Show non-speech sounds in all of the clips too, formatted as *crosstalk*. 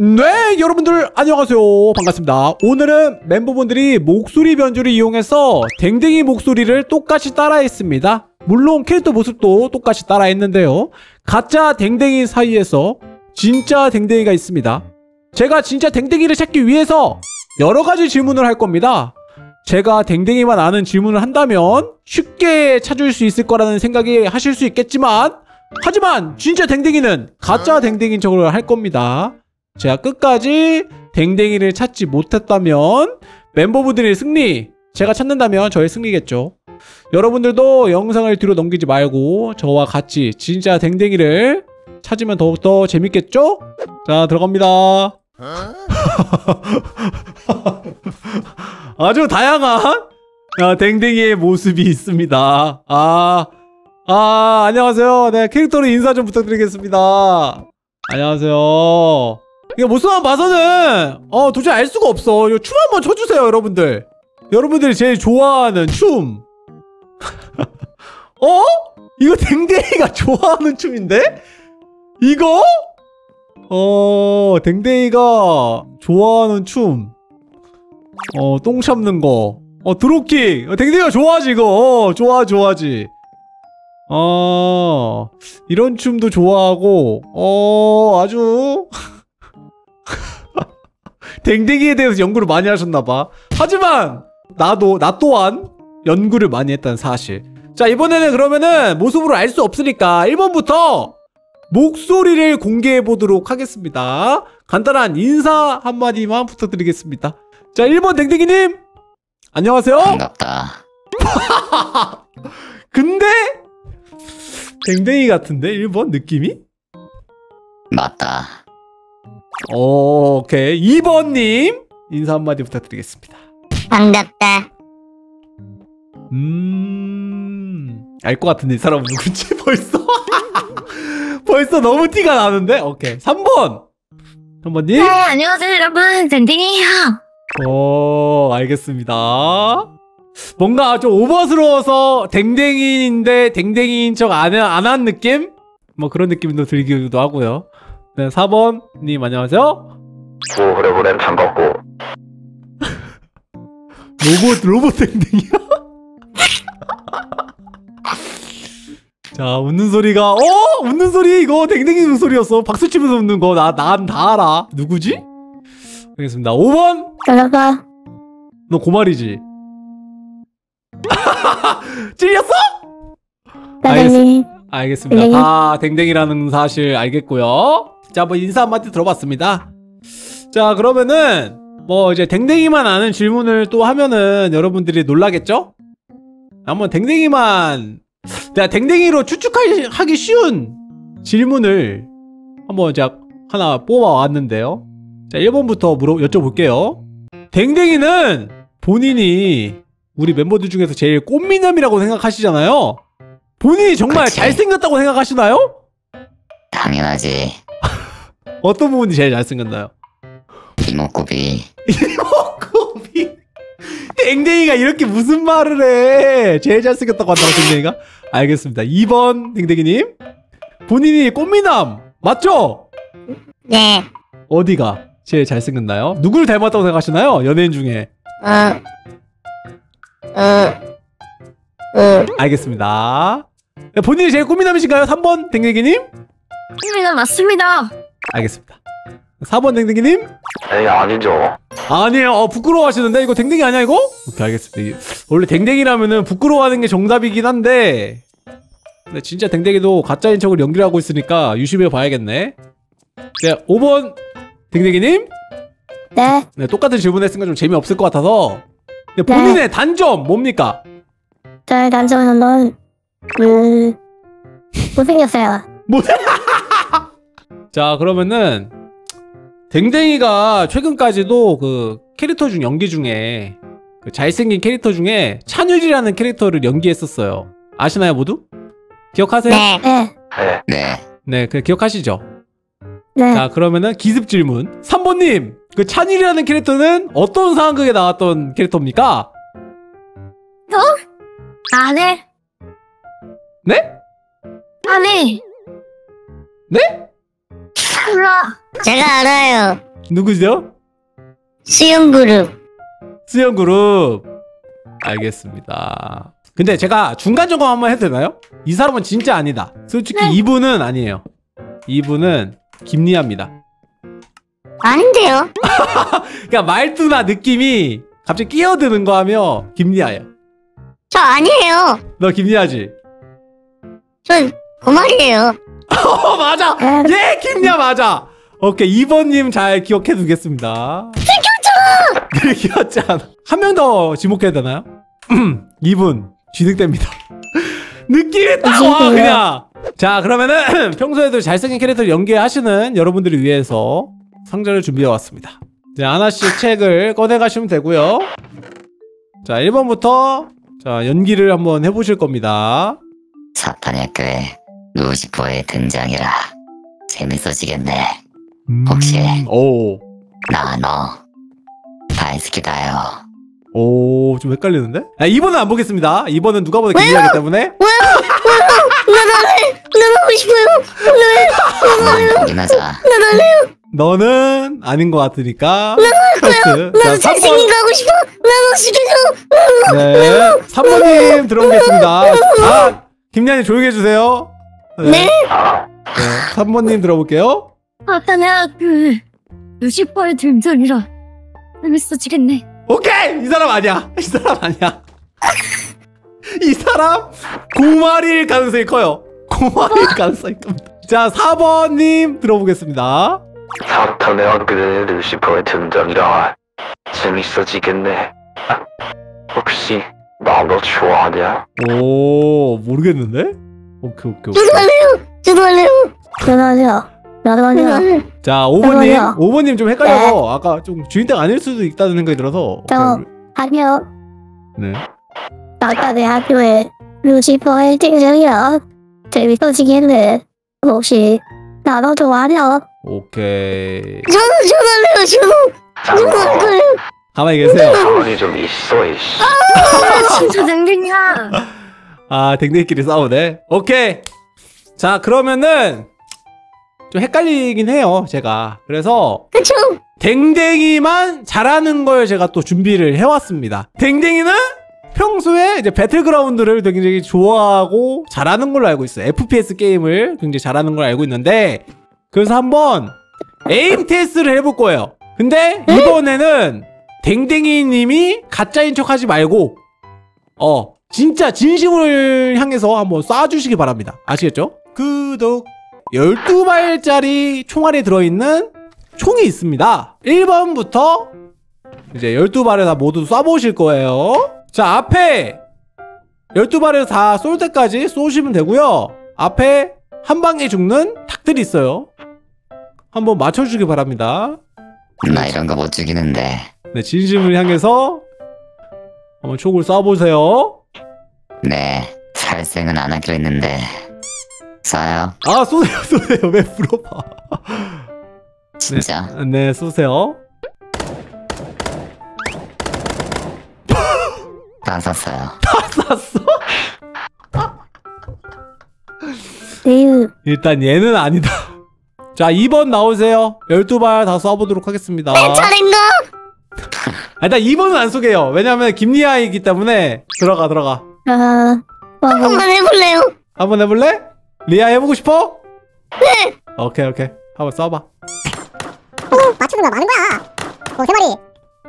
네 여러분들 안녕하세요. 반갑습니다. 오늘은 멤버분들이 목소리 변주를 이용해서 댕댕이 목소리를 똑같이 따라했습니다. 물론 캐릭터 모습도 똑같이 따라했는데요. 가짜 댕댕이 사이에서 진짜 댕댕이가 있습니다. 제가 진짜 댕댕이를 찾기 위해서 여러가지 질문을 할 겁니다. 제가 댕댕이만 아는 질문을 한다면 쉽게 찾을 수 있을 거라는 생각이 하실 수 있겠지만 하지만 진짜 댕댕이는 가짜 댕댕이인 척을 할 겁니다 제가 끝까지 댕댕이를 찾지 못했다면 멤버분들의 승리 제가 찾는다면 저의 승리겠죠. 여러분들도 영상을 뒤로 넘기지 말고 저와 같이 진짜 댕댕이를 찾으면 더욱더 재밌겠죠? 자 들어갑니다. *laughs* 아주 다양한 아, 댕댕이의 모습이 있습니다. 아, 아 안녕하세요. 네 캐릭터로 인사 좀 부탁드리겠습니다. 안녕하세요 이거 모습만 봐서는 어 도저히 알 수가 없어 이거 춤 한번 춰주세요 여러분들 여러분들이 제일 좋아하는 춤 *laughs* 어? 이거 댕댕이가 *laughs* 좋아하는 춤인데? 이거? 어 댕댕이가 좋아하는 춤 어, 똥 참는 거. 어, 드롭킥. 어, 댕댕이가 좋아하지, 이거. 어, 좋아, 좋아하지. 어, 이런 춤도 좋아하고, 어, 아주. *laughs* 댕댕이에 대해서 연구를 많이 하셨나봐. 하지만, 나도, 나 또한 연구를 많이 했다는 사실. 자, 이번에는 그러면은 모습으로 알 수 없으니까 1번부터 목소리를 공개해 보도록 하겠습니다. 간단한 인사 한마디만 부탁드리겠습니다. 자, 1번 댕댕이님! 안녕하세요? 반갑다. *laughs* 근데, 댕댕이 같은데, 1번 느낌이? 맞다. 오, 오케이. 2번님! 인사 한마디 부탁드리겠습니다. 반갑다. 음, 알 것 같은데, 이 사람은 누군지 *laughs* 벌써? *laughs* 벌써 너무 티가 나는데? 오케이. 3번! 3번님? 네, 안녕하세요, 여러분. 댕댕이요. 오, 알겠습니다. 뭔가 좀 오버스러워서 댕댕이인데 댕댕이인 척 안 안 한 느낌? 뭐 그런 느낌도 들기도 하고요. 네, 4번님 안녕하세요. 오, 그래, 그래, 반갑고. 로봇, 로봇 댕댕이야? *laughs* 자, 웃는 소리가, 어? 웃는 소리, 이거 댕댕이 웃는 소리였어. 박수 치면서 웃는 거, 나, 난 다 알아. 누구지? 알겠습니다. 5번! 여러분, 너 고말이지? *laughs* 찔렸어? 나들님. 알겠습니다. 네. 다 댕댕이라는 사실 알겠고요. 자, 뭐 인사 한마디 들어봤습니다. 자, 그러면은 뭐 이제 댕댕이만 아는 질문을 또 하면은 여러분들이 놀라겠죠? 한번 댕댕이만 내가 댕댕이로 추측하기 쉬운 질문을 한번 제가 하나 뽑아왔는데요. 자, 1번부터 물어 여쭤볼게요. 댕댕이는 본인이 우리 멤버들 중에서 제일 꽃미남이라고 생각하시잖아요. 본인이 정말 그치. 잘생겼다고 생각하시나요? 당연하지. *laughs* 어떤 부분이 제일 잘생겼나요? 이목구비. *laughs* 이목구비 댕댕이가 이렇게 무슨 말을 해 제일 잘생겼다고 한다고 댕댕이가? 알겠습니다 2번 댕댕이님 본인이 꽃미남 맞죠? 네. 어디가 제일 잘생겼나요? 누구를 닮았다고 생각하시나요? 연예인 중에 어, 어, 어. 알겠습니다 네, 본인이 제일 꽃미남이신가요? 3번 댕댕이님? 맞습니다, 맞습니다. 알겠습니다 4번 댕댕이님? 에이, 아니죠. 아니에요. 어, 부끄러워하시는데 이거 댕댕이 아니야 이거? 오케이 알겠습니다. 원래 댕댕이라면은 부끄러워하는 게 정답이긴 한데 근데 진짜 댕댕이도 가짜인 척을 연기를 하고 있으니까 유심해 봐야겠네. 네, 5번 댕댕이님. 네. 네, 똑같은 질문 했으니까 좀 재미없을 것 같아서 네, 본인의 단점 뭡니까? 저의 단점은, 그, 못생겼어요. 뭐? *laughs* 자 그러면은 댕댕이가 최근까지도 그 캐릭터 중 연기 중에 그 잘생긴 캐릭터 중에 찬율이라는 캐릭터를 연기했었어요. 아시나요 모두? 기억하세요? 네. 네. 네. 네. 네, 그 기억하시죠? 네. 자 그러면은 기습 질문 3번님 그 찬율이라는 캐릭터는 어떤 상황극에 나왔던 캐릭터입니까? 안 해. 네? 안 해. 네? 몰라. 제가 알아요. 누구죠? 수영그룹. 수영그룹 알겠습니다 근데 제가 중간 점검 한번 해도 되나요? 이 사람은 진짜 아니다 솔직히 네. 이분은 아니에요 이분은 김리아입니다 아닌데요? 그러니까 말투나 느낌이 갑자기 끼어드는 거 하며 김리아예요 저 아니에요. 너 김리아지? 전 고말이에요. *laughs* 어 맞아. 예 김리아 맞아. 오케이 2번님 잘 기억해 두겠습니다. 들켰잖아 *laughs* 들켰잖아. 한 명 더 지목해야 되나요? 2분 쥐득됩니다. 느낌이 딱 와 그냥. 자 그러면은 *clears throat* 평소에도 잘생긴 캐릭터를 연기하시는 여러분들을 위해서 상자를 준비해 왔습니다. 이제 하나씩 책을 꺼내 가시면 되고요. 자 1번부터 자 연기를 한번 해보실 겁니다 사탄의 학교에 루시퍼의 등장이라 재밌어지겠네. 음, 혹시? 오 나 너 다이스키다요. 오, 좀 헷갈리는데? 아, 2번은 안 보겠습니다. 2번은 누가 보다 기대하기 때문에. 나가고 싶어요. 난 보긴 하자. 너는 아닌 것 같으니까. 나갈 나도 잘생긴 거 하고 싶어. 나도 싶어. 네. 3번님 들어보겠습니다. 아, 김양님 조용히 해주세요. 네. 네. 3번님 들어볼게요. 아까나 그 루시퍼의 등장이라 재밌어지겠네. 오케이! 이 사람 아니야. 이 사람 아니야. *laughs* 이 사람 고말일 가능성이 커요. 고말일 가능성이 큽니다. 자, 4번님 들어보겠습니다. 사탄의 학교에 루시퍼의 등장이라 재밌어지겠네. 아, 혹시 나너 좋아하냐? 오, 모르겠는데? 오케이, 오케이, 오케이. 저도 할래요. 할래요. 할래요. 나도 할래요. 자, 5번님. 잠깐만요. 5번님 좀 헷갈려서 아까 좀 주인댁 아닐 수도 있다는 생각이 들어서. 저 학교 네. 아까 내 학교에 루시퍼의 등장이라 재밌어지겠네. 혹시 나도 좋아하냐? 오케이. 저도 저도 할래요. 저도 저도 할 거예요. 가만히 계세요. 가만히 좀 있어 이씨. 진짜 댕댕이야. 아, 댕댕이끼리 싸우네. 오케이. 자, 그러면은 좀 헷갈리긴 해요, 제가. 그래서 그쵸? 댕댕이만 잘하는 걸 제가 또 준비를 해왔습니다. 댕댕이는 평소에 이제 배틀그라운드를 굉장히 좋아하고 잘하는 걸로 알고 있어요. FPS 게임을 굉장히 잘하는 걸로 알고 있는데 그래서 한번 에임 테스트를 해볼 거예요. 근데 이번에는 댕댕이님이 가짜인 척하지 말고 어 진짜 진심을 향해서 한번 쏴주시기 바랍니다. 아시겠죠? 구독 12발짜리 총알이 들어있는 총이 있습니다. 1번부터 이제 12발을 다 모두 쏴보실 거예요. 자, 앞에 12발을 다 쏠 때까지 쏘시면 되고요. 앞에 한 방에 죽는 닭들이 있어요. 한번 맞춰주기 바랍니다. 나 이런 거 못 죽이는데. 네, 진심을 향해서 한번 총을 쏴보세요. 네, 살생은 안 하기로 했는데. 쏴요. 아, 쏘세요, *laughs* 쏘세요. 왜 물어봐. 진짜. 네, 쏘세요. 안 쐈어요. 쐈어? 에휴. 일단 얘는 아니다. 자, 2번 나오세요. 12발 다 쏴보도록 하겠습니다. 차례인가? 아, 일단 2번은 안 쏘게요. 왜냐면 김리아이기 때문에 들어가 들어가. 아, 한번 해볼래요. 한번 해볼래? 리아 해보고 싶어? 네. 오케이 오케이. 한번 쏴봐. 맞추는 거 많은 거야. 어, 세 마리.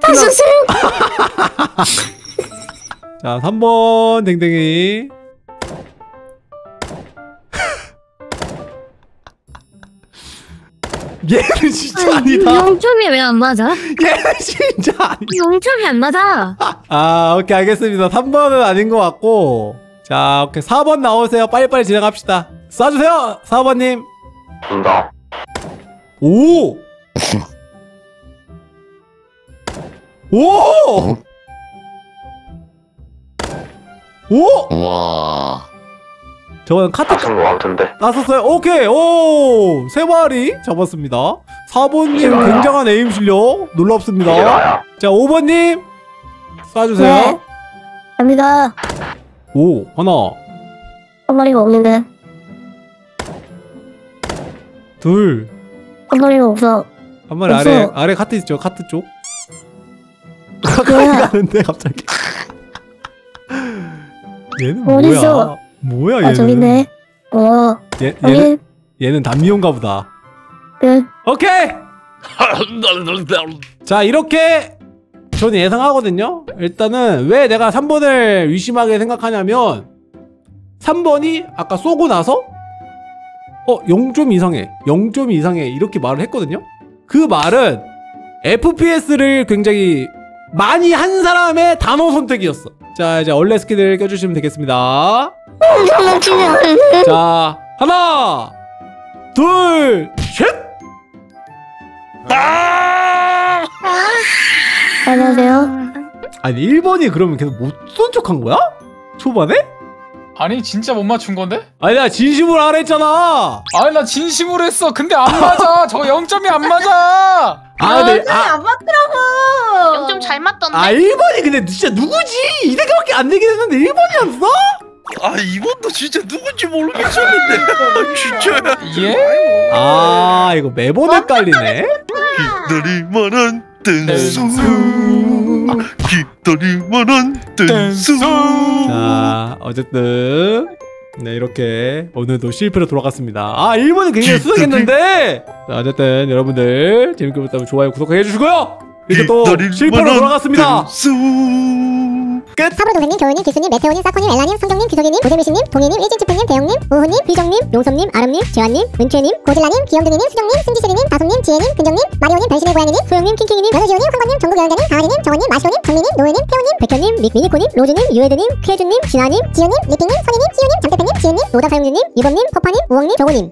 다 쐈어요. *laughs* 자, 3번 댕댕이. 얘는 진짜 아니다. 0점이 왜 안 맞아? 얘는 진짜 아니다. 0점이 안 맞아. 아, 오케이, 알겠습니다. 3번은 아닌 것 같고. 자, 오케이. 4번 나오세요. 빨리빨리 진행합시다. 쏴주세요! 4번님. 나 오! 오! 오! 우와. 저거는 카트 다쓴 거 같은데. 따섰어요. 오케이. 오! 세 마리 잡았습니다. 4번님 이게 나야. 굉장한 에임 실력. 놀랍습니다. 자, 5번님. 쏴주세요. 네. 갑니다. 오, 하나, 한 마리가 없는데. 둘, 한 마리가 없어. 한 마리 아래 없어. 아래 카트 있죠 카트 쪽 뭐야? *laughs* 가는데 갑자기 얘는 뭐야 있어? 뭐야 얘는? 아 저기 있네. 어 얘, 얘는 얘는 담미온가 보다. 끝. 오케이! *laughs* 자 이렇게 저는 예상하거든요. 일단은 왜 내가 3번을 위심하게 생각하냐면 3번이 아까 쏘고 나서 어 0점 이상해. 0점 이상해. 이렇게 말을 했거든요. 그 말은 FPS를 굉장히 많이 한 사람의 단어 선택이었어. 자 이제 얼레 스키들 껴주시면 되겠습니다 자 하나 둘셋 안녕하세요. 아니 1번이 그러면 계속 못쏜 척한 거야? 초반에? 아니 진짜 못 맞춘 건데? 아니 나 진심으로 하라 했잖아 아니 나 진심으로 했어 근데 안 맞아 *laughs* 저거 0점이 안 맞아 아 근데 아, 안 맞더라고. 0점 잘 맞던데? 아 1번이 근데 진짜 누구지? 이 생각밖에 안 되긴 했는데 1번이었어? 아 이번도 진짜 누군지 모르겠었는데. *laughs* 진짜야 예? 아 이거 매번 헷갈리네. 기다릴만한 뜬수 뜬수. 기다릴만한 뜬수 자 어쨌든 네 이렇게 오늘도 실패로 돌아갔습니다. 아 1번은 굉장히 수상했는데! 자 어쨌든 여러분들 재밌게 보셨다면 좋아요 구독해 주시고요 이렇게 또 실패로 돌아갔습니다. 끝 동생님, 교우님, 기수님, 메테오님, 사커님, 엘라님, 성경님, 기석이님, 오재미씨님, 동희님, 일진치프님, 대영님, 우훈님, 비정님, 용섭님, 아름님, 재환님, 은채님, 고질라님, 귀염둥이님, 수정님, 승기슬이님, 다솜님, 지혜님, 근정님, 마리오님, 변신의 고양이님, 소영님, 킹킹이님, 연우지호님, 황건님, 전국여행자님, 강아지님, 정원님, 마시오님, 정민님, 노예님, 태호님, 백현님, 미, 미니코님, 로즈님, 유해드님, 쾌준님, 진아님, 지호님, 리핑님, 선희님, 시우님, 장대표님, 지은님, 로다사용주님, 이범님, 퍼파님, 우엉님, 정호님